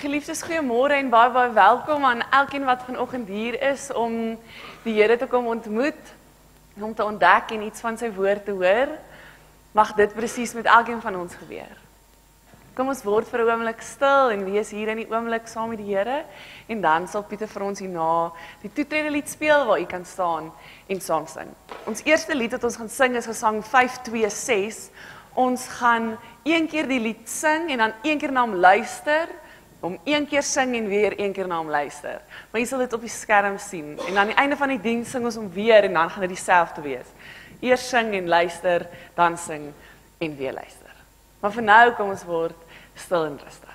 Geliefdes, goeiemôre en baie baie welkom aan elkeen wat vanoggend hier is om die Here te kom ontmoet, om te ontdek en iets van sy woord te hoor. Mag dit presies met elkeen van ons gebeur. Kom ons word vir 'n oomblik stil en wees hier in die oomblik saam met die Here en dan sal Pieter vir ons hierna die toetrede lied speel waar u kan staan en saam sing. Ons eerste lied wat ons gaan sing is Gesang 526. Ons gaan een keer die lied sing en dan een keer na hom luister om een keer sing en weer een keer na hom luister. Maar jy sal dit op die skerm sien en aan die einde van die diens sing ons hom weer en dan gaan dit dieselfde wees. Eers sing en luister, dan sing en weer luister. Maar vir nou kom ons word stil en rustig.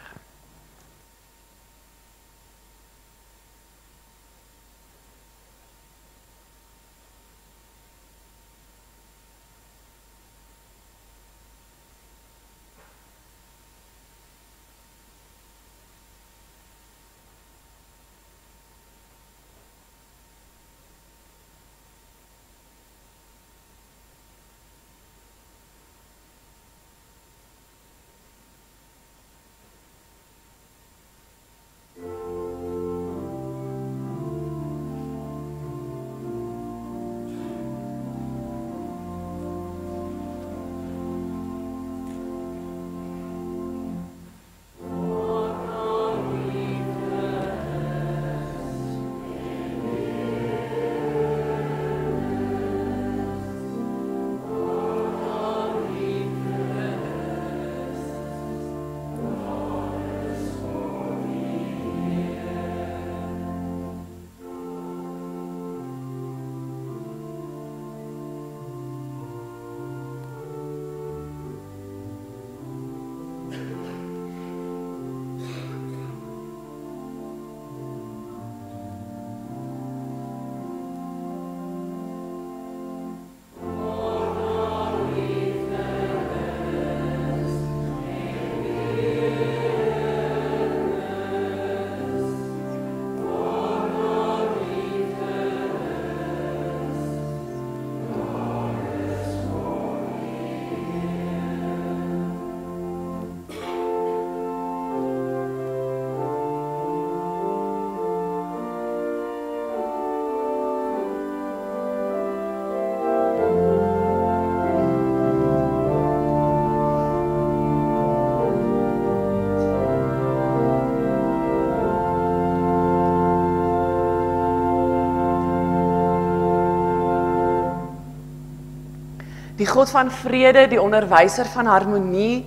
Die God van vrede, die onderwyser van harmonie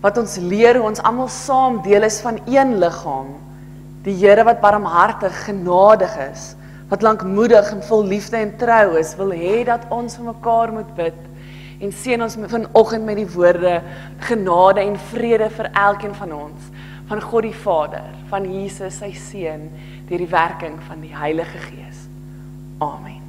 wat ons leer hoe ons almal saam deel is van een liggaam. Die Here wat barmhartig, genadig is, wat lankmoedig en vol liefde en trou is, wil hê dat ons vir mekaar moet bid en seën ons vanoggend met die woorde genade en vrede vir elkeen van ons van God die Vader, van Jesus sy seun deur die werking van die Heilige Gees. Amen.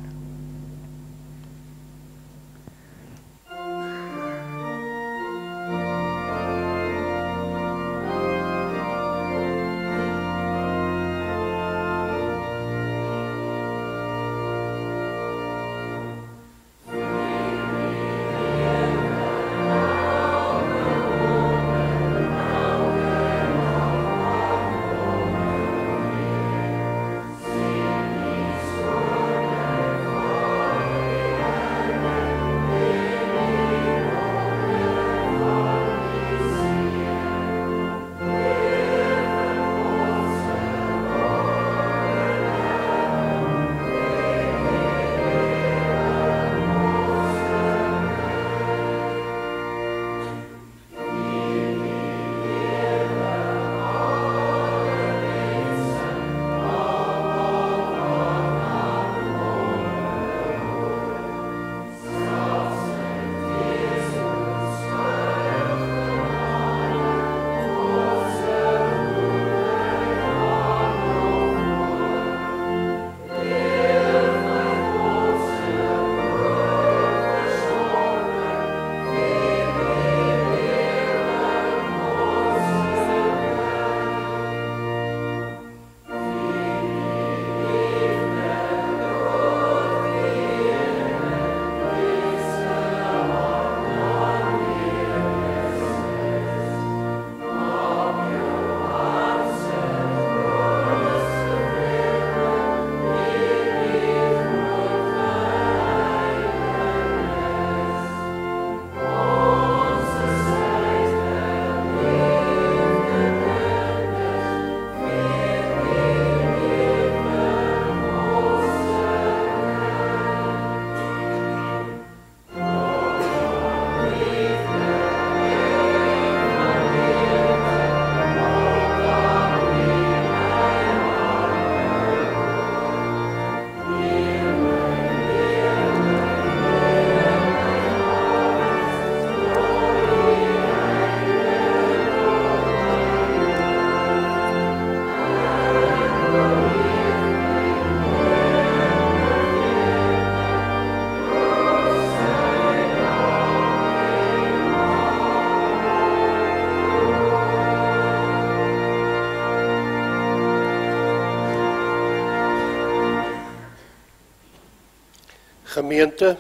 Gemeente,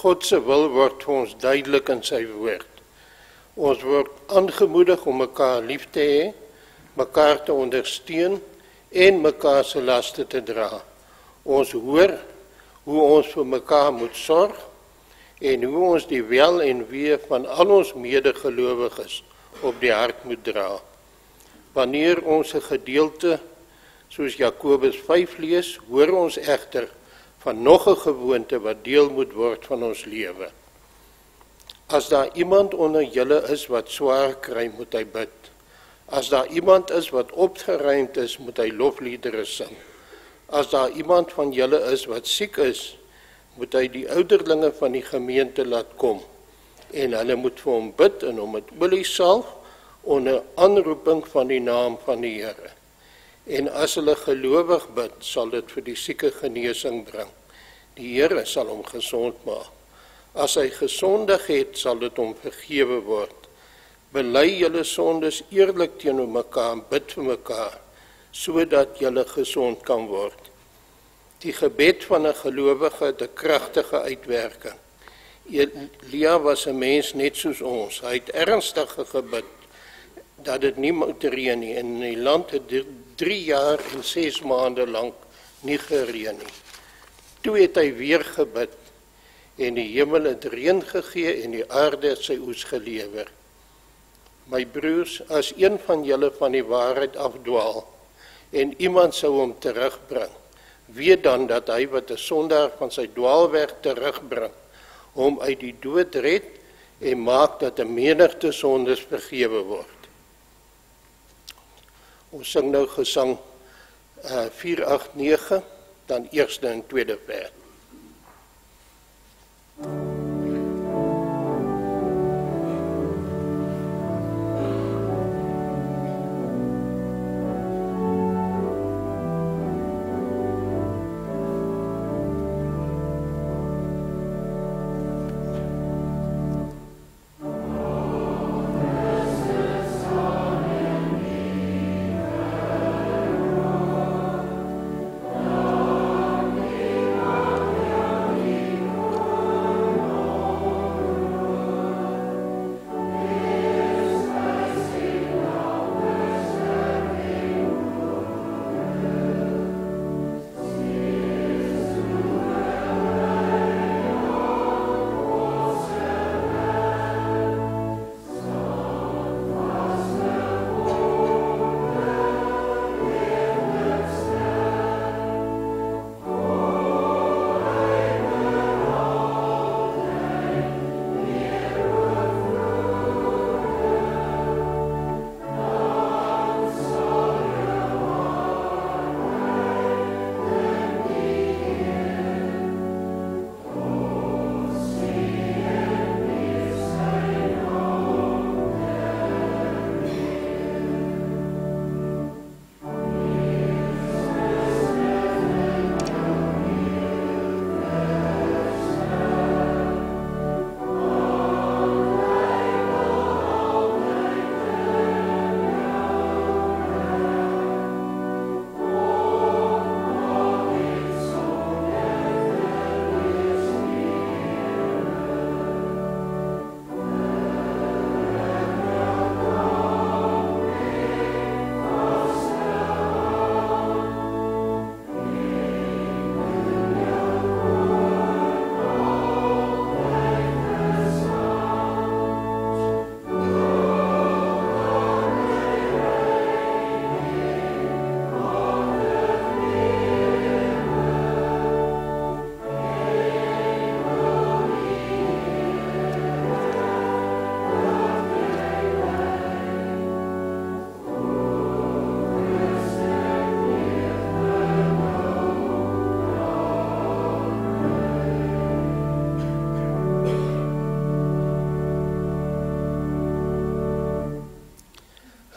God se wil word vir ons duidelik in sy woord. Ons word aangemoedig om mekaar lief te hê, mekaar te ondersteun en mekaar se laste te dra. Ons hoor hoe ons vir mekaar moet sorg en hoe ons die wel en wee van al ons medegelowiges op die hart moet dra. Wanneer ons 'n gedeelte soos Jakobus 5 lees, hoor ons egter van nog 'n gewoonte wat deel moet word van ons lewe. As daar iemand onder julle is wat swaar kry, moet hy bid. As daar iemand is wat opgeruimd is, moet hy lofliedere sing. As daar iemand van julle is wat siek is, moet hy die ouderlinge van die gemeente laat kom en hulle moet vir hom bid en hom met olie salf onder aanroeping van die naam van die Here. En as hulle gelowig bid, sal dit vir die sieke genesing bring. Die Here sal hom gesond maak. As hy gesondig het, sal dit hom vergewe word. Bely julle sondes eerlik teenoor mekaar en bid vir mekaar sodat julle gesond kan word. Die gebed van 'n gelowige het 'n kragtige uitwerking. Elia was 'n mens net soos ons. Hy het ernstig gebid dat dit nie moet reën nie en in die land het 3 jaar en 6 maande lank nie gereën nie. Toe het hy weer gebid en die hemel het reën gegee en die aarde sy oes gelewer. My broers, as een van julle van die waarheid afdwaal en iemand sou hom terugbring, weet dan dat hy wat 'n sondaar van sy dwaalweg terugbring, hom uit die dood red en maak dat 'n menigte sondes vergewe word. Ons sing nou gesang uh, 489 dan eerste en tweede vers.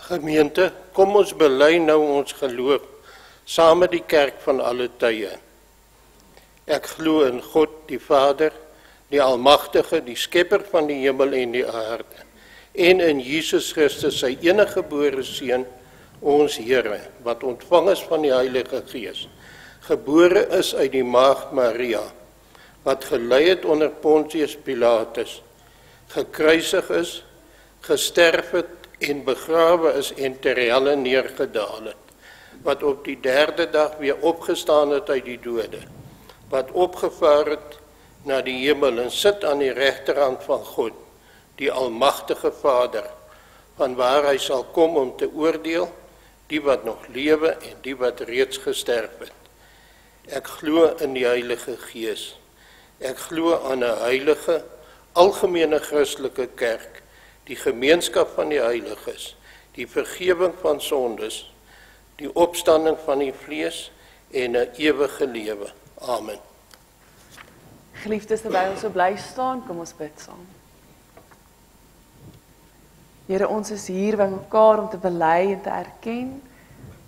Gemeente, kom ons bely nou ons geloof saam met die kerk van alle tye. Ek glo in God die Vader, die Almagtige, die Skepper van die hemel en die aarde, en in Jesus Christus, sy enige gebore seun, ons Here, wat ontvang is van die Heilige Gees, gebore is uit die maagd Maria, wat gelei het onder Pontius Pilatus, gekruisig is, gesterf het en begrawe is en ter helle neergedaal het, wat op die derde dag weer opgestaan het uit die dode, wat opgevaar het na die hemel en sit aan die regterhand van God, die almagtige Vader, van waar hy sal kom om te oordeel die wat nog lewe en die wat reeds gesterf het. Ek glo in die Heilige Gees. Ek glo aan 'n heilige algemene Christelike kerk, die gemeenskap van die heiliges, die vergifnis van sondes, die opstanding van die vlees en 'n ewige lewe. Amen. Geliefdes, terwyl ons so bly staan, kom ons bid saam. Here, ons is hier by mekaar om te bely en te erken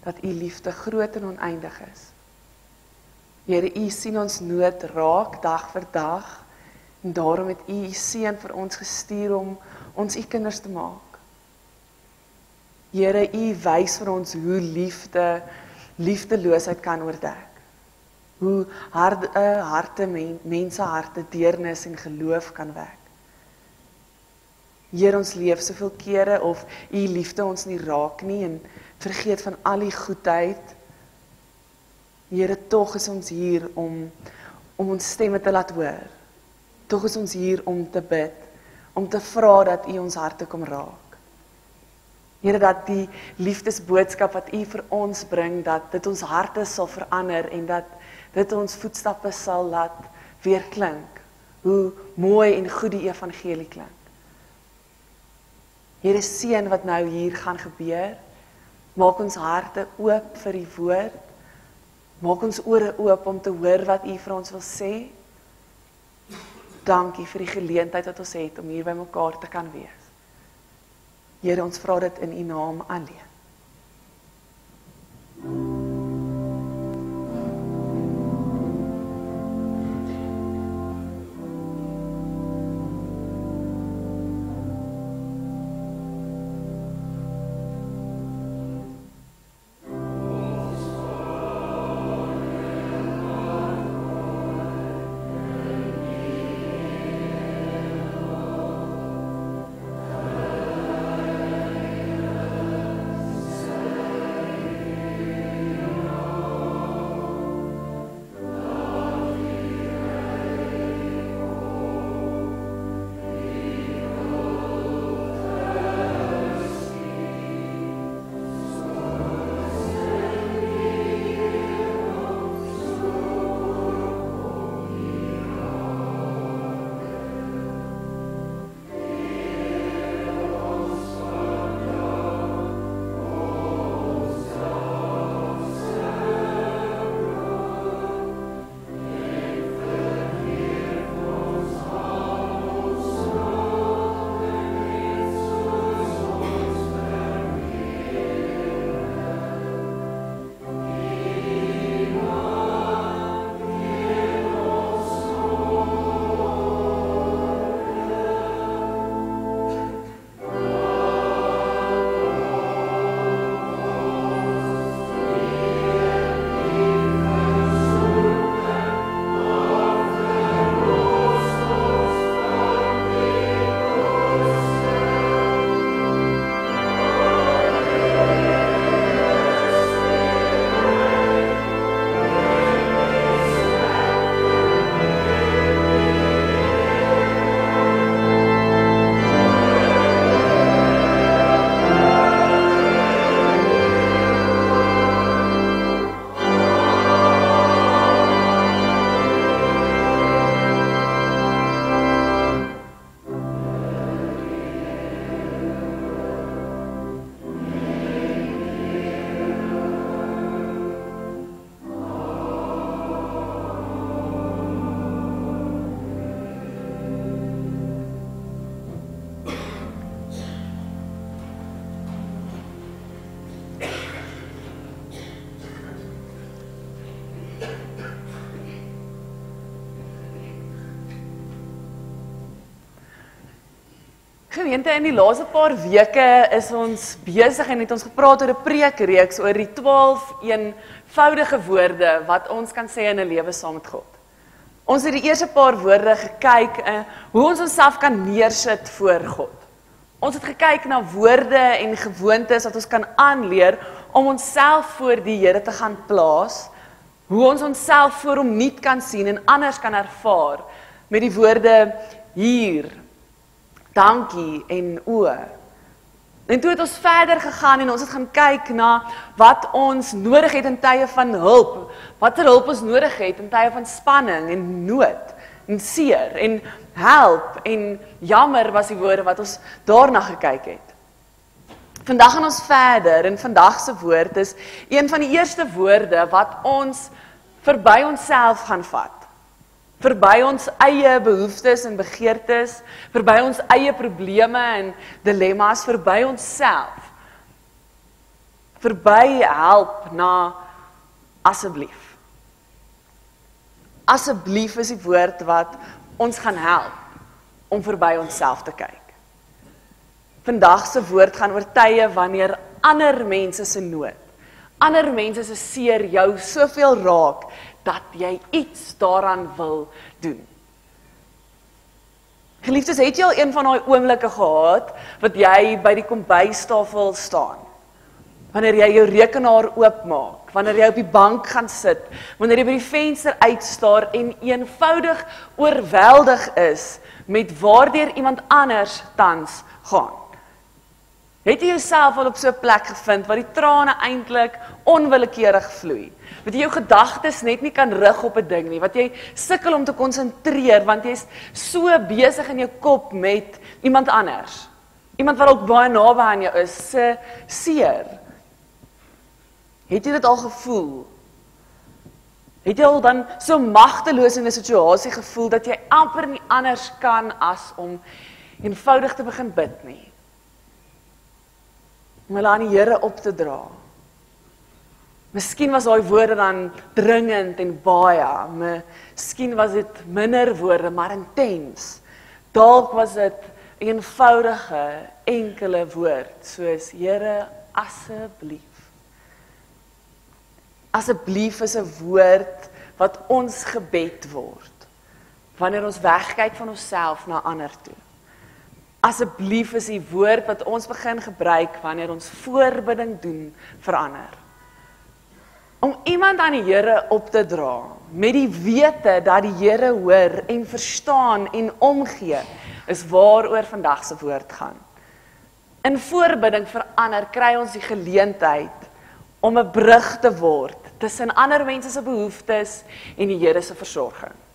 dat u liefde groot en oneindig is. Here, u sien ons nood raak dag vir dag en daarom het u u seun vir ons gestuur om ons u kinders te maak. Here, u wys vir ons hoe liefde liefdeloosheid kan oordek. Hoe harde harte men, mense harte deernis en geloof kan wek. Here ons leef soveel kere of u liefde ons nie raak nie en vergeet van al die goedheid. Here tog is ons hier om om ons stemme te laat hoor. Tog is ons hier om te bid, om te vra dat u ons harte kom raak. Here dat die liefdesboodskap wat u vir ons bring dat dit ons harte sal verander en dat dit ons voetstappe sal laat weer klink. Hoe mooi en goed die evangelie klink. Here seën wat nou hier gaan gebeur. Maak ons harte oop vir die woord. Maak ons ore oop om te hoor wat U vir ons wil sê. Dankie vir die geleentheid wat ons het om hier by mekaar te kan wees. Here, ons vra dit in U naam alleen. Gemeente in die laaste paar weke is ons besig en het ons gepraat oor 'n preekreeks oor die 12 eenvoudige woorde wat ons kan sê in 'n lewe saam met God. Ons het die eerste paar woorde gekyk uh, hoe ons onsself kan neersit voor God. Ons het gekyk na woorde en gewoontes wat ons kan aanleer om onsself voor die Here te gaan plaas. Hoe ons onsself voor hom nie kan sien en anders kan ervaar met die woorde hier, dankie en o. En toe het ons verder gegaan en ons het gaan kyk na wat ons nodig het in tye van hulp. Watter hulp ons nodig het in tye van spanning en nood en seer en help en jammer was die woorde wat ons daarna gekyk het. Vandag gaan ons verder en vandag se woord is een van die eerste woorde wat ons verby onsself gaan vat verby ons eie behoeftes en begeertes, verby ons eie probleme en dilemma's, verby onsself. Verby help na asseblief. Asseblief is die woord wat ons gaan help om verby onsself te kyk. Vandag se woord gaan oor tye wanneer ander mense se nood, ander mense se seer jou soveel raak dat jy iets daaraan wil doen. Geliefdes, het jy al een van daai oomblikke gehad wat jy by die kombuistafel staan? Wanneer jy jou rekenaar oopmaak, wanneer jy op die bank gaan sit, wanneer jy by die venster uitstaar en eenvoudig oorweldig is met waardeur iemand anders tans gaan. Het jy jouself al op so 'n plek gevind waar die trane eintlik onwillekeurig vloei? Wat jy jou gedagtes net nie kan rig op 'n ding nie, wat jy sukkel om te konsentreer want jy's so besig in jou kop met iemand anders. Iemand wat ook baie naby aan jou is, se seer. Het jy dit al gevoel? Het jy al dan so magteloos in 'n situasie gevoel dat jy amper nie anders kan as om eenvoudig te begin bid nie? Om hulle aan die Here op te dra. Miskien was daai woorde dan dringend en baie, miskien was dit minder woorde maar intens. Dalk was dit eenvoudige enkele woord soos Here asseblief. Asseblief is 'n woord wat ons gebed word wanneer ons wegkyk van onsself na ander toe. Asseblief is die woord wat ons begin gebruik wanneer ons voorbidding doen vir ander. Om iemand aan die Here op te dra met die wete dat die Here hoor en verstaan en omgee is waaroor vandag se woord gaan. In voorbidding vir ander kry ons die geleentheid om 'n brug te word tussen ander mense se behoeftes en die Here se versorging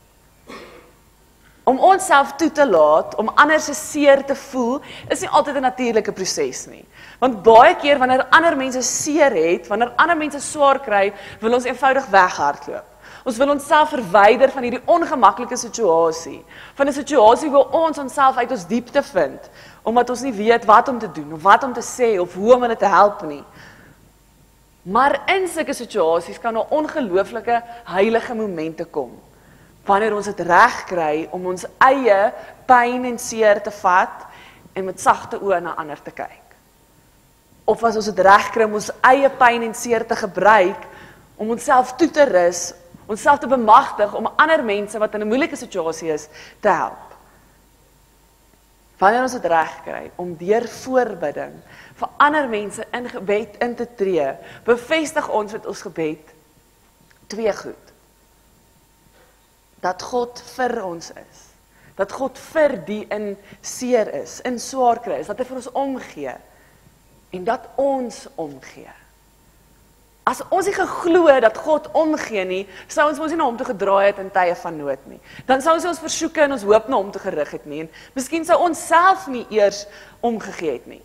om onsself toe te laat om ander se seer te voel is nie altyd 'n natuurlike proses nie. Want baie keer wanneer ander mense seer het, wanneer ander mense swaar kry, wil ons eenvoudig weghardloop. Ons wil onsself verwyder van hierdie ongemaklike situasie, van 'n situasie waar ons onsself uit ons diepte vind, omdat ons nie weet wat om te doen of wat om te sê of hoe om hulle te help nie. Maar in sulke situasies kan 'n ongelooflike heilige momente kom wanneer ons dit reg kry om ons eie pyn en seer te vat en met sagte oë na ander te kyk. Of as ons dit reg kry om ons eie pyn en seer te gebruik om onsself toe te rus, onsself te bemagtig om ander mense wat in 'n moeilike situasie is te help. Wanneer ons dit reg kry om deur voorbidding vir ander mense in gebed in te tree, bevestig ons met ons gebed twee goed dat God vir ons is. Dat God vir die in seer is, in swaar kry is, dat hy vir ons omgee en dat ons omgee. As ons nie geglo dat God omgee nie, sou ons mos nie na hom toe gedraai het in tye van nood nie. Dan sou ons ons versoeke en ons hoop na hom toe gerig het nie en miskien sou ons self nie eers omgegee het nie.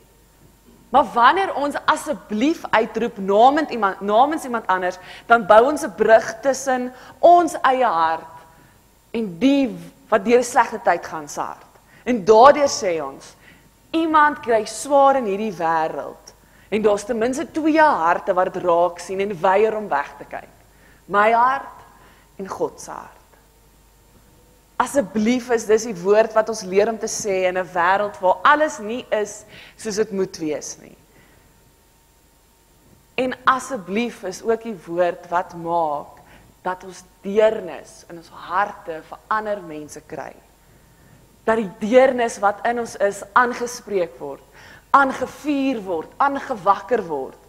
Maar wanneer ons asseblief uitroep namens iemand namens iemand anders, dan bou ons 'n brug tussen ons eie hart en die wat deur 'n slegte tyd gaan se hart. En daardeur sê ons iemand kry swaar in hierdie wêreld en daar's ten minste twee harte wat dit raak sien en weier om weg te kyk. My hart en God se hart. Asseblief is dis die woord wat ons leer om te sê in 'n wêreld waar alles nie is soos dit moet wees nie. En asseblief is ook die woord wat maak dat ons deernis in ons harte vir ander mense kry. Dat die deernis wat in ons is aangespreek word, aangevuur word, aangewakker word.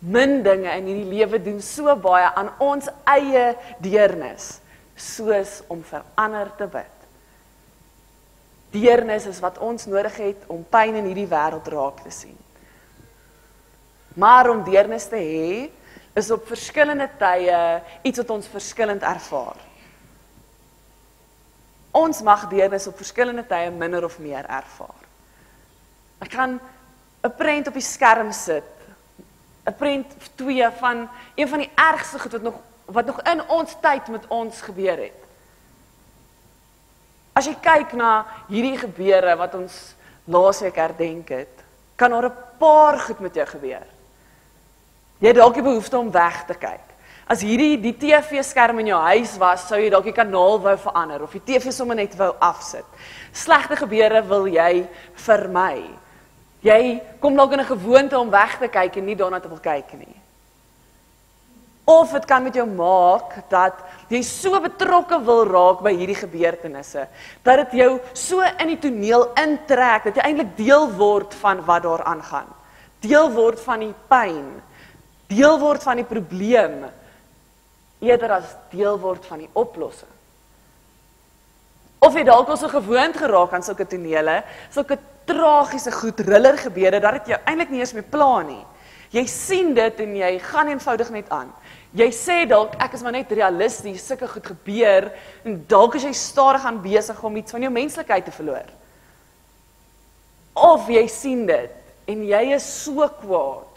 Min dinge in hierdie lewe doen so baie aan ons eie deernis soos om vir ander te bid. Deernis is wat ons nodig het om pyn in hierdie wêreld raak te sien. Maar om deernis te hê, is op verskillende tye iets wat ons verskillend ervaar. Ons mag deernis op verskillende tye minder of meer ervaar. Ek kan 'n prent op die skerm sit. 'n Prent twee van een van die ergste goed wat nog wat nog in ons tyd met ons gebeur het. As jy kyk na hierdie gebeure wat ons laasweek herdenk het, kan daar 'n paar goed met jou gebeur. Jy het dalk die behoefte om weg te kyk. As hierdie die TV-skerm in jou huis was, sou jy dalk die kanaal wou verander of die TV sommer net wou afsit. Slegte gebeure wil jy vermy. Jy kom dalk in 'n gewoonte om weg te kyk en nie daarna te wil kyk nie. Of dit kan met jou maak dat jy so betrokke wil raak by hierdie gebeurtenisse dat dit jou so in die toneel intrek dat jy eintlik deel word van wat daar aangaan. Deel word van die pyn deel word van die probleem eerder as deel word van die oplossing. Of jy dalk al so gewoond geraak aan sulke tonele, sulke tragiese goed, riller gebeure dat dit jou eintlik nie eens meer pla nie. Jy sien dit en jy gaan eenvoudig net aan. Jy sê dalk ek is maar net realisties, sulke goed gebeur en dalk is jy stadig aan besig om iets van jou menslikheid te verloor. Of jy sien dit en jy is so kwaad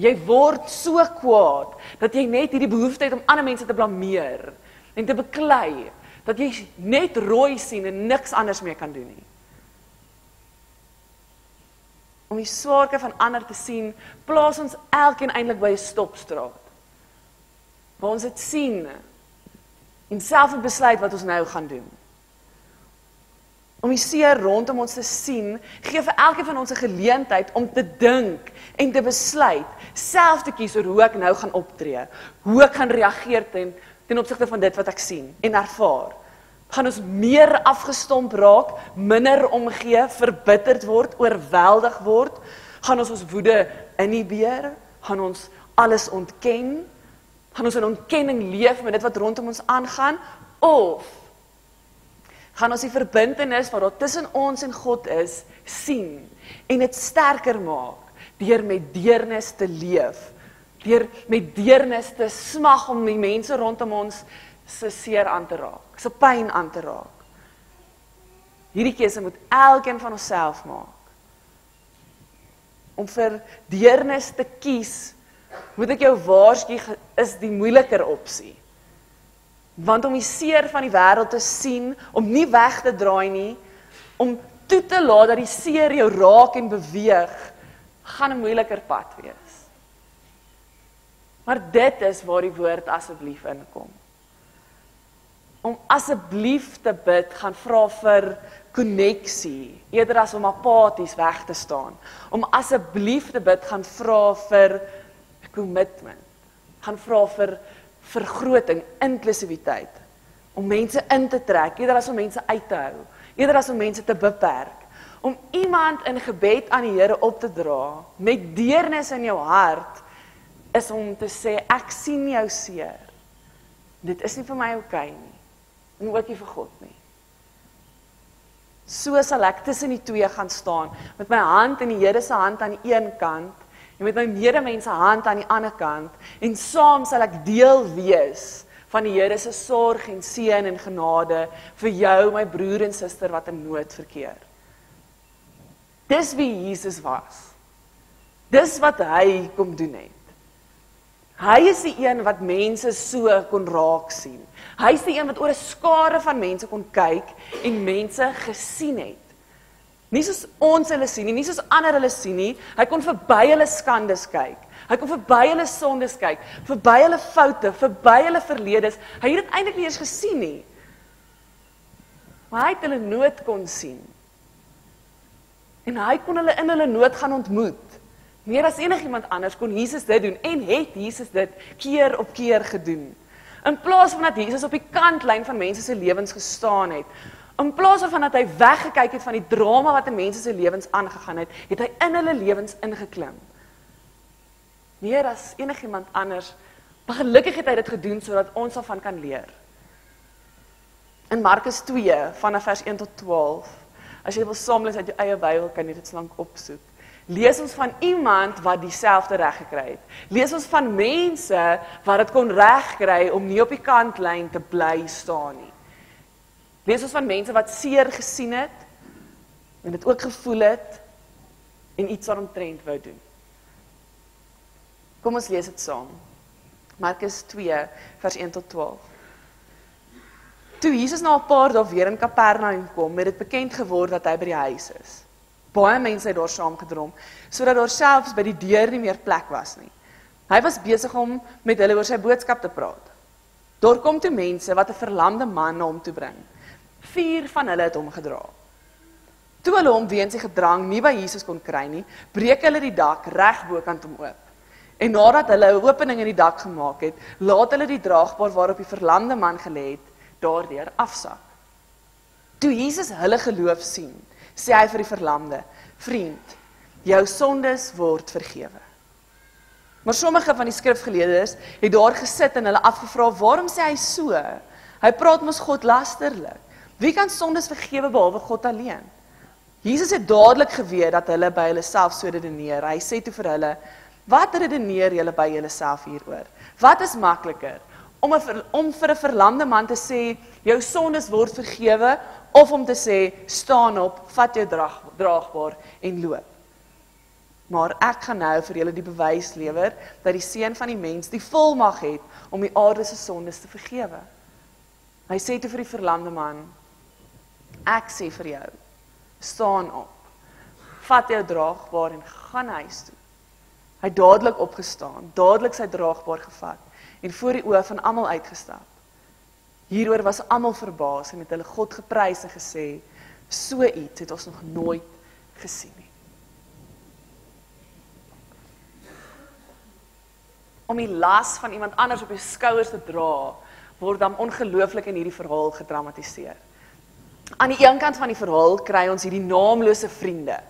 Jy word so kwaad dat jy net hierdie behoefte het om ander mense te blameer en te beklei dat jy net rooi sien en niks anders meer kan doen nie. Om die swaarke van ander te sien, plaas ons elkeen eintlik by 'n stopstraat. Waar ons dit sien en self besluit wat ons nou gaan doen om die seer rondom ons te sien, gee vir elkeen van ons 'n geleentheid om te dink en te besluit, self te kies oor hoe ek nou gaan optree, hoe ek gaan reageer ten ten opsigte van dit wat ek sien en ervaar. Gaan ons meer afgestomp raak, minder omgee, verbitterd word, oorweldig word? Gaan ons ons woede inhibeer? Gaan ons alles ontken? Gaan ons in ontkenning leef met dit wat rondom ons aangaan of gaan ons die verbintenis wat daar tussen ons en God is sien en dit sterker maak deur met deernis te leef deur met deernis te smag om die mense rondom ons se seer aan te raak se pyn aan te raak. Hierdie keuse moet elkeen van onsself maak. Om vir deernis te kies moet ek jou waarsku is die moeiliker opsie Want om die seer van die wêreld te sien, om nie weg te draai nie, om toe te laat dat die seer jou raak en beweeg, gaan 'n moeiliker pad wees. Maar dit is waar die woord asseblief inkom. Om asseblief te bid, gaan vra vir koneksie eerder as om apaties weg te staan. Om asseblief te bid, gaan vra vir commitment. Gaan vra vir vergroting, inklusiwiteit om mense in te trek, eerder as om mense uit te hou, eerder as om mense te beperk, om iemand in gebed aan die Here op te dra met deernis in jou hart is om te sê ek sien jou seer. Dit is nie vir my oukei okay nie. En ook nie vir God nie. So sal ek tussen die twee gaan staan met my hand in die Here se hand aan die een kant en met my medemens hand aan die ander kant en saam sal ek deel wees van die Here se sorg en seën en genade vir jou my broer en suster wat in nood verkeer. Dis wie Jesus was. Dis wat hy kom doen het. Hy is die een wat mense so kon raak sien. Hy is die een wat oor 'n skare van mense kon kyk en mense gesien het. Nie soos ons hulle sien nie, nie soos ander hulle sien nie. Hy kon verby hulle skandes kyk. Hy kon verby hulle sondes kyk, verby hulle foute, verby hulle verledes. Hy het dit eintlik nie eens gesien nie. Maar hy het hulle nood kon sien. En hy kon hulle in hulle nood gaan ontmoet. Meer as enigiemand anders kon Jesus dit doen en het Jesus dit keer op keer gedoen. In plaas van dat Jesus op die kantlyn van mense se lewens gestaan het, in plaas van dat hy weggekyk het van die drama wat in mense se lewens aangegaan het, het hy in hulle lewens ingeklim. Meer as enigiemand anders, maar gelukkig het hy dit gedoen sodat ons daarvan kan leer. In Markus 2 vanaf vers 1 tot 12. As jy wil saam lees uit jou eie Bybel, kan jy dit slank opsoek. Lees ons van iemand wat dieselfde reg gekry het. Lees ons van mense wat dit kon regkry om nie op die kantlyn te bly staan nie. Lees ons van mense wat seer gesien het en dit ook gevoel het en iets daaromtrent wou doen. Kom ons lees dit saam. Markus 2 vers 1 tot 12. Toe Jesus na 'n paar dae weer in Kapernaum kom, het dit bekend geword dat hy by die huis is. Baie mense het daar saamgedrom sodat daar selfs by die deur nie meer plek was nie. Hy was besig om met hulle oor sy boodskap te praat. Daar kom toe mense wat 'n verlamde man na hom toe bring. Vier van hulle het hom gedra. Toe hulle hom weens die gedrang nie by Jesus kon kry nie, breek hulle die dak reg bokant hom oop. En nadat hulle 'n opening in die dak gemaak het, laat hulle die draagbaar waarop die verlamde man gelê het, daardeur afsak. Toe Jesus hulle geloof sien, sê hy vir die verlamde: "Vriend, jou sondes word vergewe." Maar sommige van die skrifgeleerdes het daar gesit en hulle afgevra: "Waarom sê hy so? Hy praat mos God lasterlik. Wie kan sondes vergewe behalwe God alleen?" Jesus het dadelik geweet dat hulle by hulle self so redeneer. Hy sê toe vir hulle: "Wat redeneer julle by julleself hieroor? Wat is makliker?" om 'n om vir 'n verlamde man te sê jou sondes word vergewe of om te sê staan op, vat jou draag, draagbaar en loop. Maar ek gaan nou vir julle die bewys lewer dat die seun van die mens die volmag het om die aarde se sondes te vergewe. Hy sê toe vir die verlamde man: Ek sê vir jou, staan op. Vat jou draagbaar en gaan huis toe. Hy dadelik opgestaan, dadelik sy draagbaar gevat en voor die oë van almal uitgestap. Hieroor was almal verbaas en het hulle God geprys en gesê: "So iets het ons nog nooit gesien nie." Om die las van iemand anders op jou skouers te dra, word dan ongelooflik in hierdie verhaal gedramatiseer. Aan die een kant van die verhaal kry ons hierdie naamlose vriende.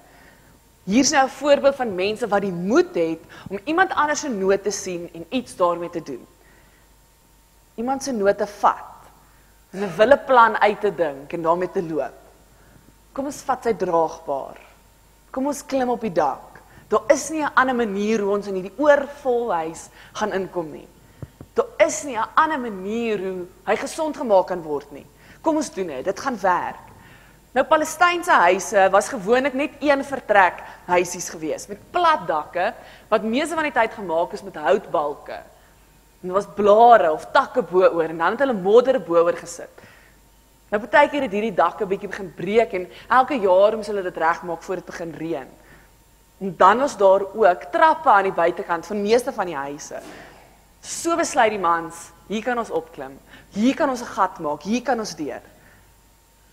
Hier's nou 'n voorbeeld van mense wat die moed het om iemand anders se nood te sien en iets daarmee te doen iemand se note vat en 'n wille plan uit te dink en daarmee te loop. Kom ons vat sy draagbaar. Kom ons klim op die dak. Daar is nie 'n ander manier hoe ons in hierdie oorvol huis gaan inkom nie. Daar is nie 'n ander manier hoe hy gesond gemaak kan word nie. Kom ons doen dit. Dit gaan werk. Nou Palestynse huise was gewoonlik net een vertrek huisies gewees met plat dakke wat meeste van die tyd gemaak is met houtbalke. En dit was blare of takke bo-oor en dan het hulle modder bo-oor gesit. Nou partykeer het hierdie dakke bietjie begin breek en elke jaar moes hulle dit regmaak voor dit begin reën. En dan was daar ook trappe aan die buitekant van meeste van die huise. So besluit die mans, hier kan ons opklim. Hier kan ons 'n gat maak, hier kan ons deur.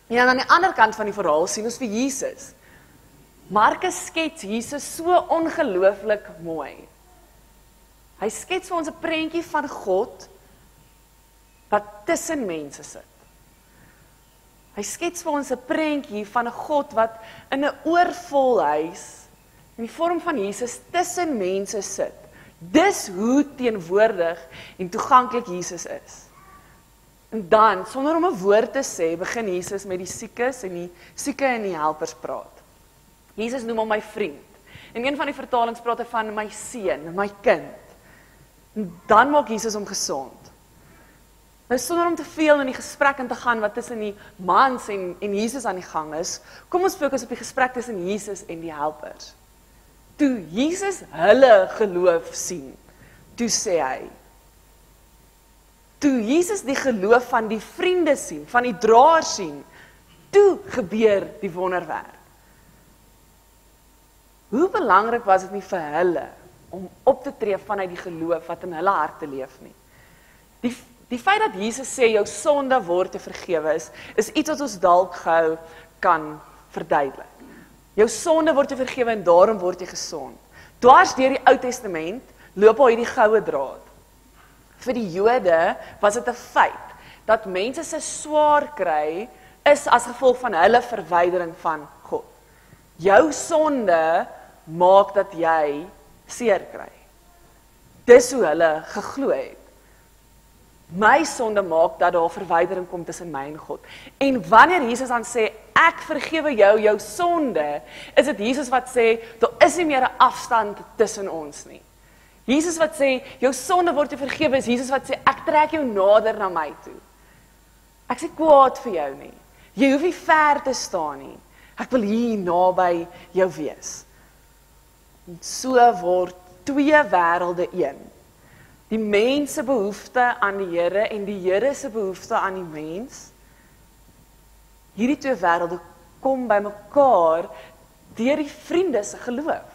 En aan die ander kant van die verhaal sien ons vir Jesus. Markus skets Jesus so ongelooflik mooi. Hy skets vir ons 'n prentjie van God wat tussen mense sit. Hy skets vir ons 'n prentjie van 'n God wat in 'n oorvol huis in die vorm van Jesus tussen mense sit. Dis hoe teenwoordig en toeganklik Jesus is. En dan, sonder om 'n woord te sê, begin Jesus met die siekes en die sieke en die helpers praat. Jesus noem hom my vriend. En een van die vertalings praat hy van my seun, my kind. En dan maak Jesus hom gesond. Nou sonder om te veel in die gesprek in te gaan wat tussen die mans en en Jesus aan die gang is, kom ons fokus op die gesprek tussen Jesus en die helpers. Toe Jesus hulle geloof sien, toe sê hy Toe Jesus die geloof van die vriende sien, van die draers sien, toe gebeur die wonderwerk. Hoe belangrik was dit nie vir hulle om op te tree vanuit die geloof wat in hulle harte leef nie. Die die feit dat Jesus sê jou sonde word te vergewe is, is iets wat ons dalk gou kan verduidelik. Jou sonde word te vergewe en daarom word jy gesond. Dwars deur die Ou Testament loop al hierdie goue draad. Vir die Jode was dit 'n feit dat mense se swaar kry is as gevolg van hulle verwydering van God. Jou sonde maak dat jy seer kry. Dis hoe hulle geglo het. My sonde maak dat daar verwydering kom tussen my en God. En wanneer Jesus dan sê ek vergewe jou jou sonde, is dit Jesus wat sê daar is nie meer 'n afstand tussen ons nie. Jesus wat sê jou sonde word vergewe, is Jesus wat sê ek trek jou nader na my toe. Ek sê kwaad vir jou nie. Jy hoef nie ver te staan nie. Ek wil hier naby jou wees. En so word twee wêrelde een. Die mens se behoefte aan die Here en die Here se behoefte aan die mens. Hierdie twee wêrelde kom bymekaar deur die vriende se geloof.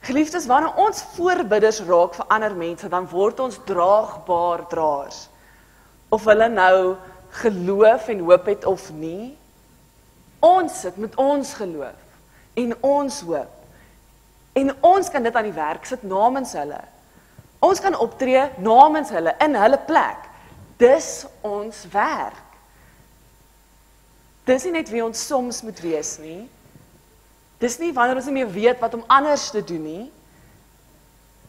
Geliefdes, wanneer ons voorbidders raak vir ander mense, dan word ons draagbaar draers. Of hulle nou geloof en hoop het of nie, ons sit met ons geloof en ons hoop. En ons kan dit aan die werk sit namens hulle. Ons kan optree namens hulle in hulle plek. Dis ons werk. Dis nie net wie ons soms moet wees nie. Dis nie wanneer ons nie meer weet wat om anders te doen nie.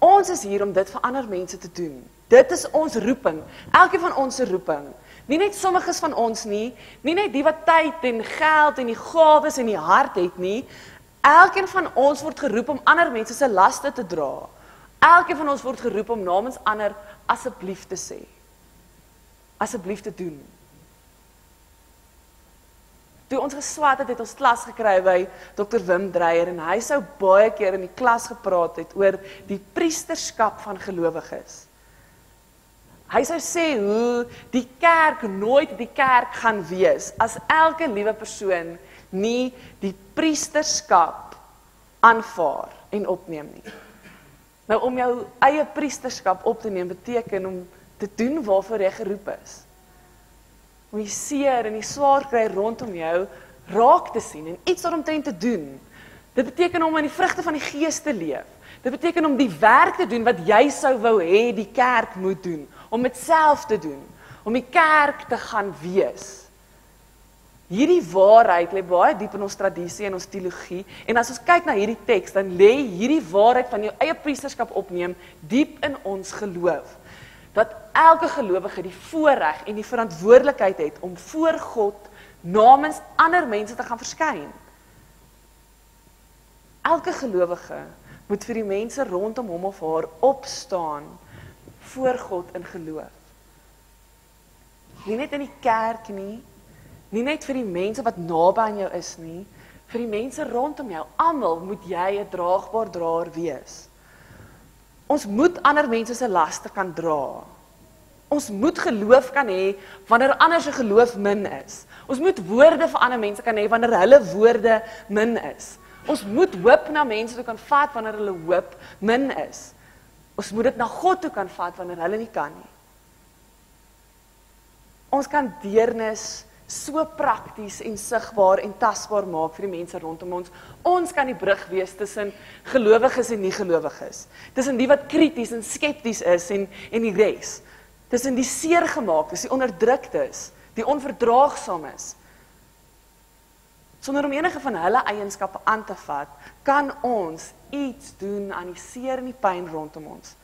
Ons is hier om dit vir ander mense te doen. Dit is ons roeping. Elkeen van ons se roeping. Nie net sommiges van ons nie, nie net die wat tyd en geld en die gawes en die hart het nie. Elkeen van ons word geroep om ander mense se laste te dra. Elkeen van ons word geroep om namens ander asseblief te sê. Asseblief te doen. Toe ons geswat het, het ons klas gekry by Dr Wim Dreyer en hy sou baie keer in die klas gepraat het oor die priesterskap van gelowiges. Hy sou sê hoe die kerk nooit die kerk gaan wees as elke liewe persoon nie die priesterskap aanvaar en opneem nie. Nou om jou eie priesterskap op te neem beteken om te doen waarvoor jy geroep is om die seer en die swaar kry rondom jou raak te sien en iets daaromtrent te doen. Dit beteken om in die vrugte van die Gees te leef. Dit beteken om die werk te doen wat jy sou wou hê die kerk moet doen, om dit self te doen, om die kerk te gaan wees. Hierdie waarheid lê baie diep in ons tradisie en ons teologie en as ons kyk na hierdie teks dan lê hierdie waarheid van jou eie priesterskap opneem diep in ons geloof dat elke gelowige die voorreg en die verantwoordelikheid het om voor God namens ander mense te gaan verskyn. Elke gelowige moet vir die mense rondom hom of haar opstaan voor God in geloof. Nie net in die kerk nie, nie net vir die mense wat naby aan jou is nie, vir die mense rondom jou. Almal moet jy 'n draagbaar draer wees. Ons moet ander mense se laste kan dra. Ons moet geloof kan hê wanneer ander se geloof min is. Ons moet woorde vir ander mense kan hê wanneer hulle woorde min is. Ons moet hoop na mense toe kan vat wanneer hulle hoop min is. Ons moet dit na God toe kan vat wanneer hulle nie kan nie. Ons kan deernis so prakties en sigbaar en tasbaar maak vir die mense rondom ons. Ons kan die brug wees tussen gelowiges en nie-gelowiges. Tussen die wat krities en skepties is en en die res. Tussen die seergemaaktes, die onderdruktes, die onverdraagsames. Sonder om enige van hulle eienskappe aan te vat, kan ons iets doen aan die seer en die pyn rondom ons.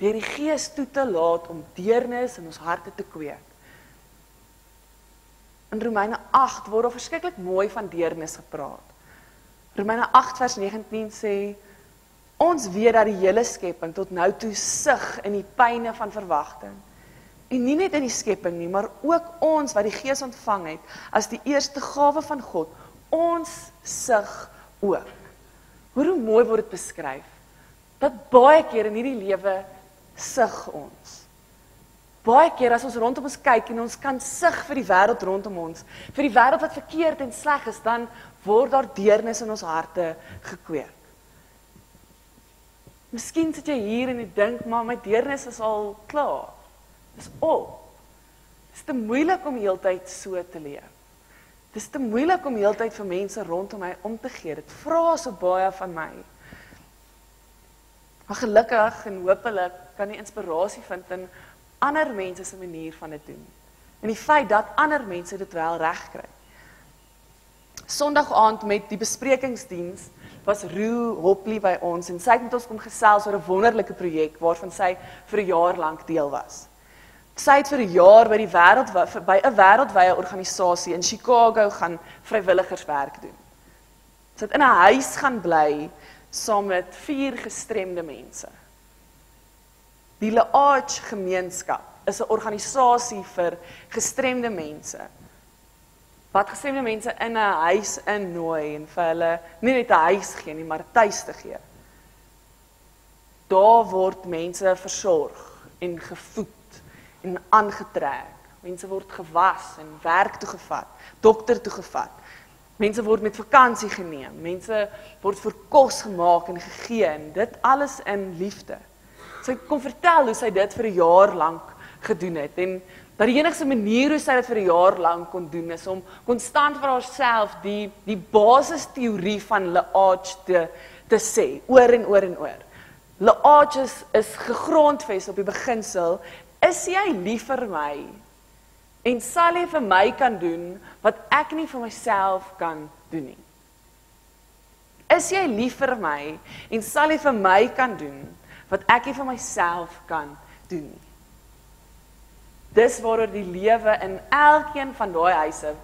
Deur die Gees toe te laat om deernis in ons harte te kweek. In Romeine 8 word daar verskriklik mooi van deernis gepraat. Romeine 8 vers 19 sê ons weet dat die hele skepping tot nou toe sug in die pyne van verwagting. En nie net in die skepping nie, maar ook ons wat die Gees ontvang het as die eerste gawe van God, ons sug ook. Hoe mooi word dit beskryf? Dat baie keer in hierdie lewe sug ons. Baie keer as ons rondom ons kyk en ons kan sug vir die wêreld rondom ons, vir die wêreld wat verkeerd en sleg is, dan word daar deernis in ons harte gekweek. Miskien sit jy hier en jy dink, "Maar my deernis is al klaar. Dis op. Dit is te moeilik om heeltyd so te leef. Dit is te moeilik om heeltyd vir mense rondom my om te gee. Dit vra so baie van my." Maar gelukkig en hopelik kan jy inspirasie vind in ander mense se manier van dit doen. En die feit dat ander mense dit wel reg kry. Sondag aand met die besprekingsdiens was Roo Hopley by ons en sy het met ons kom gesels oor 'n wonderlike projek waarvan sy vir 'n jaar lank deel was. Sy het vir 'n jaar by die wêreld by 'n wêreldwye organisasie in Chicago gaan vrywilligerswerk doen. Sy het in 'n huis gaan bly saam met vier gestremde mense. Die Laach gemeenskap is 'n organisasie vir gestremde mense. Wat gestremde mense in 'n huis innooi en vir hulle nie net 'n huis gee nie, maar tuis te gee. Daar word mense versorg en gevoed en aangetrek. Mense word gewas en werk toe gevat, dokter toe gevat. Mense word met vakansie geneem. Mense word vir kos gemaak en gegee en dit alles in liefde. Sy kom vertel hoe sy dit vir 'n jaar lank gedoen het en dat die enigste manier hoe sy dit vir 'n jaar lank kon doen is om konstant vir haarself die die basisteorie van Laach te te sê oor en oor en oor. Laach is, is gegrondves op die beginsel: Is jy lief vir my? En sal jy vir my kan doen wat ek nie vir myself kan doen nie? Is jy lief vir my en sal jy vir my kan doen wat ek nie vir myself kan doen nie? Dis waaroor die lewe in elkeen van daai huise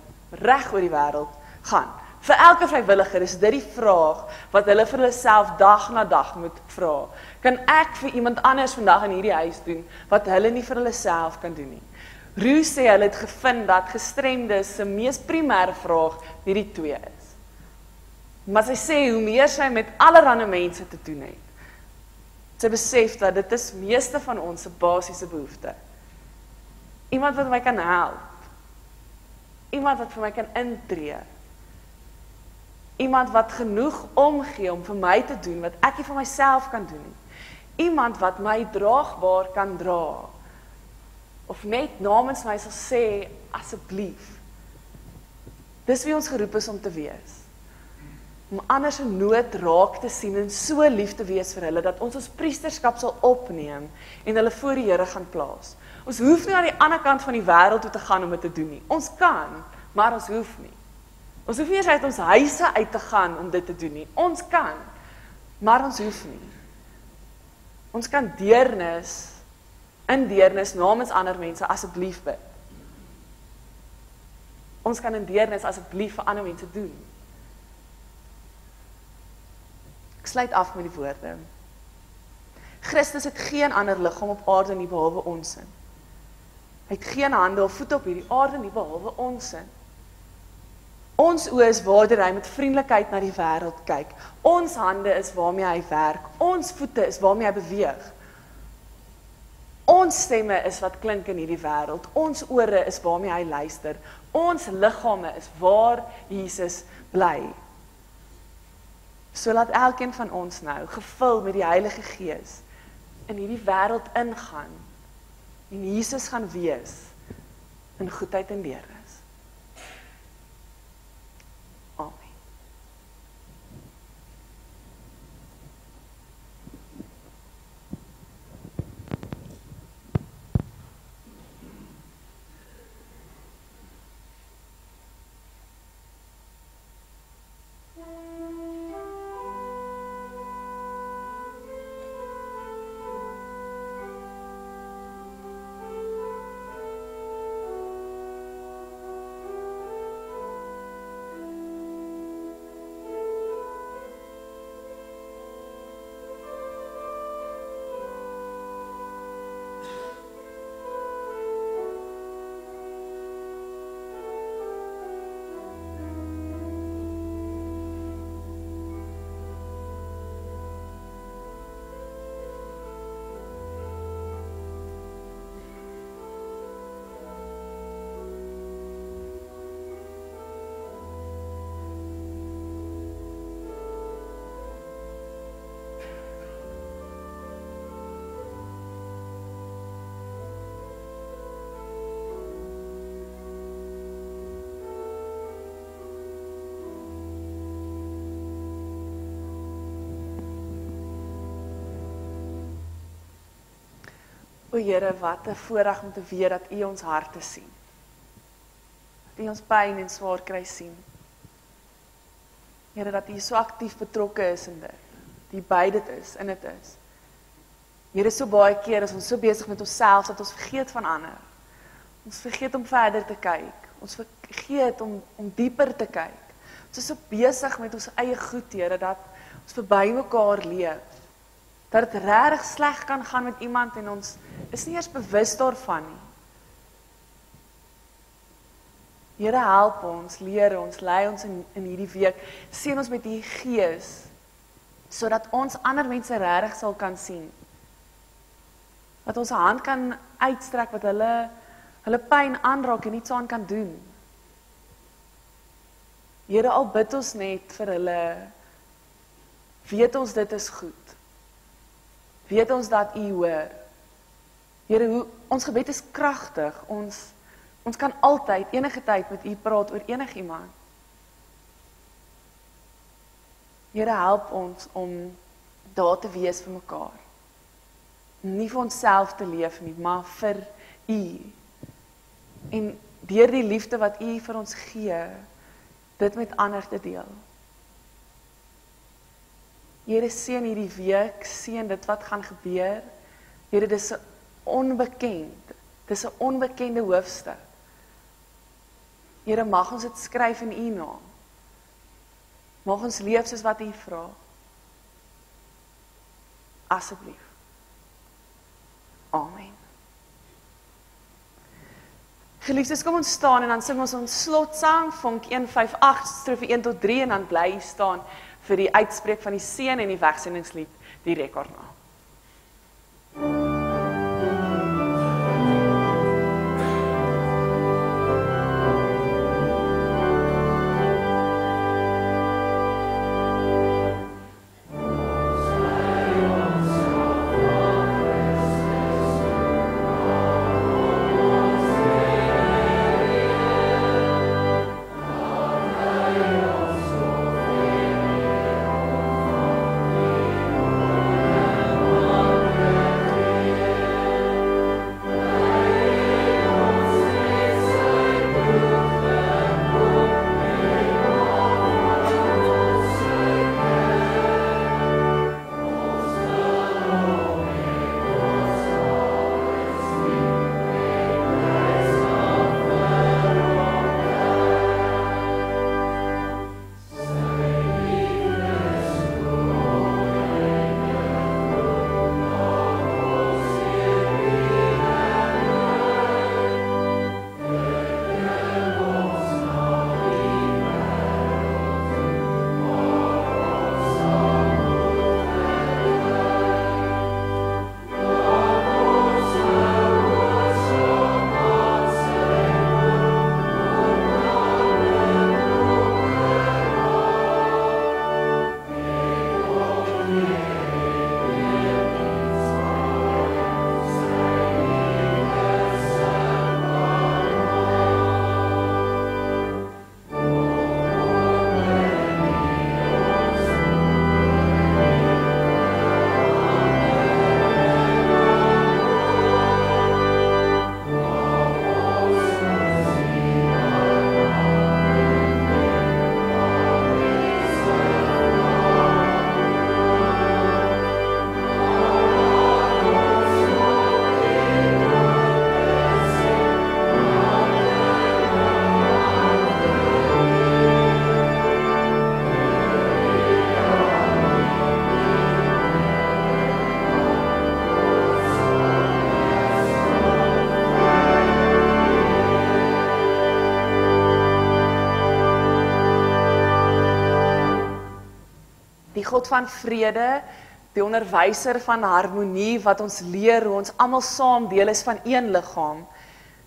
reg oor die wêreld gaan. Vir elke vrywilliger is dit die vraag wat hulle vir hulle self dag na dag moet vra. Kan ek vir iemand anders vandag in hierdie huis doen wat hulle nie vir hulle self kan doen nie? Roo sê hulle het gevind dat gestremdes se mees primêre vraag hierdie twee is. Maar sy sê hoe meer sy met allerlei mense te doen het, sy besef dat dit is meeste van ons se basiese behoeftes Iemand wat my kan help. Iemand wat vir my kan intree. Iemand wat genoeg omgee om vir my te doen wat ek nie vir myself kan doen nie. Iemand wat my draagbaar kan dra. Of net namens my sal sê asseblief. Dis wie ons geroep is om te wees. Om ander se nood raak te sien en so lief te wees vir hulle dat ons ons priesterskap sal opneem en hulle voor die Here gaan plaas. Ons hoef nie aan die ander kant van die wêreld toe te gaan om dit te doen nie. Ons kan, maar ons hoef nie. Ons hoef nie eens uit ons huise uit te gaan om dit te doen nie. Ons kan, maar ons hoef nie. Ons kan deernis in deernis namens ander mense asseblief bid. Ons kan in deernis asseblief vir ander mense doen. Ek sluit af met die woorde. Christus het geen ander liggaam op aarde nie behalwe ons sin. Hy het geen hande of voete op hierdie aarde nie behalwe ons sin. Ons oë is waardeur hy met vriendelikheid na die wêreld kyk. Ons hande is waarmee hy werk. Ons voete is waarmee hy beweeg. Ons stemme is wat klink in hierdie wêreld. Ons ore is waarmee hy luister. Ons liggame is waar Jesus bly. So laat elkeen van ons nou gevul met die Heilige Gees in hierdie wêreld ingaan en Jesus gaan wees in goedheid en deernis. O Here, wat 'n voorreg om te weet dat U ons harte sien. Dat U ons pyn en swaar kry sien. Here dat U so aktief betrokke is in dit. Die by dit is, in dit is. Here so baie keer is ons so besig met onsself dat ons vergeet van ander. Ons vergeet om verder te kyk. Ons vergeet om om dieper te kyk. Ons is so besig met ons eie goed, Here, dat ons verby mekaar leef. Dat dit regtig sleg kan gaan met iemand en ons is nie eers bewus daarvan nie. Here help ons, leer ons, lei ons in in hierdie week. Seën ons met u gees sodat ons ander mense regtig sal kan sien. Dat ons 'n hand kan uitstrek wat hulle hulle pyn aanraak en iets aan kan doen. Here al bid ons net vir hulle weet ons dit is goed. Weet ons dat U hoor. Here, hoe ons gebed is kragtig. Ons ons kan altyd enige tyd met U praat oor enigiemand. Here, help ons om daar te wees vir mekaar. Nie vir onsself te leef nie, maar vir U. En deur die liefde wat U vir ons gee, dit met ander te deel. Here seën hierdie week, seën dit wat gaan gebeur. Here, dis 'n onbekend. Dis 'n onbekende hoofstuk. Here, mag ons dit skryf in U naam. Mag ons leef soos wat U vra. Asseblief. Amen. Geliefdes, kom ons staan en dan sing ons ons slotsang, Vonk 158 strofe 1 tot 3 en dan bly staan vir die uitspreek van die seën en die wegsendingslied direk daarna. Die God van vrede, die onderwyser van harmonie wat ons leer hoe ons almal saam deel is van een liggaam.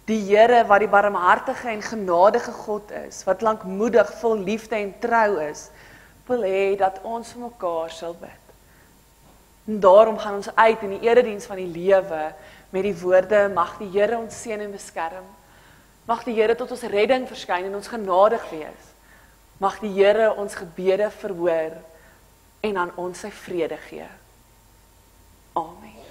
Die Here wat die barmhartige en genadige God is, wat lankmoedig, vol liefde en trou is, wil hê dat ons vir mekaar sal bid. En daarom gaan ons uit in die erediens van die lewe met die woorde mag die Here ons seën en beskerm. Mag die Here tot ons redding verskyn en ons genadig wees. Mag die Here ons gebede verhoor en aan ons sy vrede gee. Amen.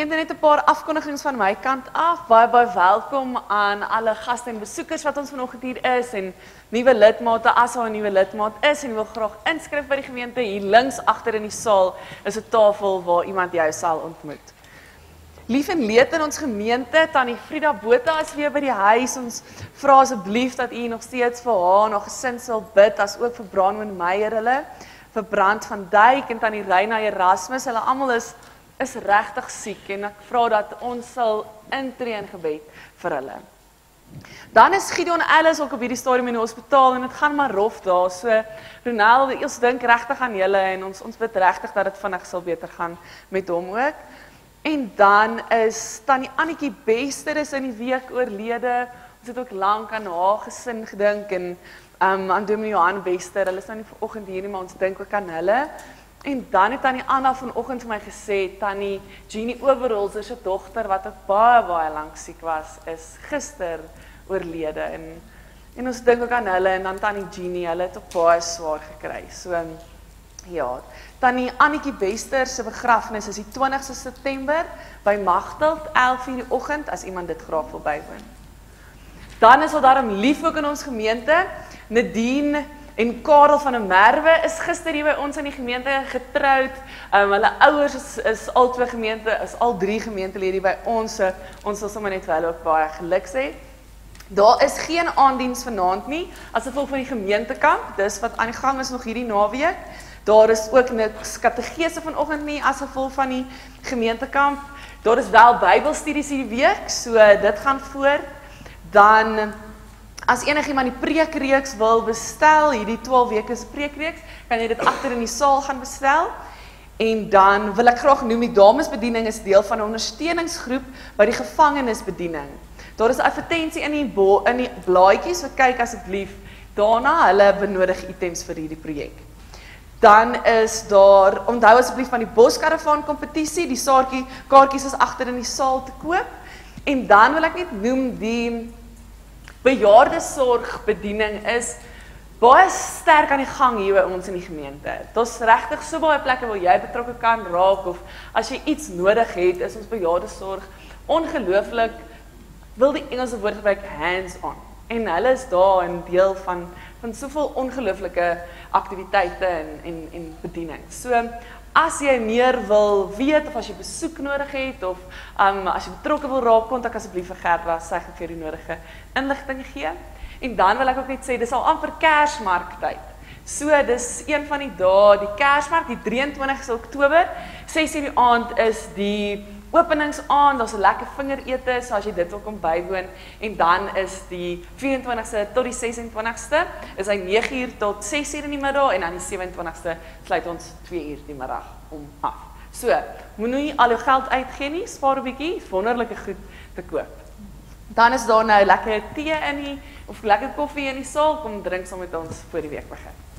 Gemeente net 'n paar afkondigings van my kant af. Baie baie welkom aan alle gaste en besoekers wat ons vanoggend hier is en nuwe lidmate as daar 'n nuwe lidmaat is en wil graag inskryf by die gemeente. Hier links agter in die saal is 'n tafel waar iemand jou sal ontmoet. Lief en leed in ons gemeente, Tannie Frida Botha is weer by die huis. Ons vra asseblief dat u nog steeds vir haar en haar gesin sal bid, as ook vir Brandon Meyer hulle, vir Brand van Duyk en Tannie Reina Erasmus. Hulle almal is is regtig siek en ek vra dat ons sal intree in gebed vir hulle. Dan is Gideon Ellis ook op hierdie stadium in die hospitaal en dit gaan maar rof daar. So Ronald, ons dink regtig aan julle en ons ons bid regtig dat dit vinnig sal beter gaan met hom ook. En dan is tannie Annetjie Bester is in die week oorlede. Ons het ook lank aan haar gesin gedink en um aan Dominee Johan Bester. Hulle is nou nie vanoggend hier nie, maar ons dink ook aan hulle. En dan het tannie Anna vanoggend vir my gesê tannie Jeannie Overall se dogter wat ook baie baie lank siek was, is gister oorlede en en ons dink ook aan hulle en dan tannie Jeannie, hulle het ook baie swaar gekry. So ja, Tannie Annetjie Bester se begrafnis is die 20ste September by Magteld 11:00 die oggend as iemand dit graag wil bywoon. Dan is daar 'n lief ook in ons gemeente, Nadine en Karel van der Merwe is gister hier by ons in die gemeente getroud. Um, hulle ouers is is al twee gemeente, is al drie gemeentelede by ons. Ons wil sommer net vir hulle ook baie geluk sê. Daar is geen aandiens vanaand nie as gevolg van die gemeentekamp. Dis wat aan die gang is nog hierdie naweek. Daar is ook niks kategese vanoggend nie as gevolg van die gemeentekamp. Daar is wel Bybelstudies hierdie week, so dit gaan voort. Dan as enigiemand die preekreeks wil bestel, hierdie 12 weke se preekreeks, kan jy dit agter in die saal gaan bestel. En dan wil ek graag noem die damesbediening is deel van 'n ondersteuningsgroep by die gevangenisbediening. Daar is 'n advertensie in die in die blaadjies, so kyk asseblief daarna. Hulle benodig items vir hierdie projek. Dan is daar onthou asseblief van die Boskaravaan kompetisie, die saartjie kaartjies is agter in die saal te koop. En dan wil ek net noem die bejaardesorgbediening is baie sterk aan die gang hier by ons in die gemeente. Daar's regtig so baie plekke waar jy betrokke kan raak of as jy iets nodig het, is ons bejaardesorg ongelooflik wil die Engelse woord gebruik hands on. En hulle is daar 'n deel van van soveel ongelooflike aktiwiteite en en en bediening. So as jy meer wil weet of as jy besoek nodig het of um as jy betrokke wil raak, kontak asseblief vir Gerda, sy gaan vir die nodige inligting gee. En dan wil ek ook net sê dis al amper Kersmarktyd. So dis een van die dae, die Kersmark, die 23ste Oktober, 6:00 die aand is die openingsaand, daar's 'n lekker vingerete, so as jy dit wil kom bywoon en dan is die 24ste tot die 26ste, is hy 9uur tot 6uur in die middag en dan die 27ste sluit ons 2uur die middag om af. So, moenie al jou geld uitgee nie, spaar 'n bietjie, wonderlike goed te koop. Dan is daar nou lekker tee in die of lekker koffie in die saal, kom drink saam met ons voor die week begin.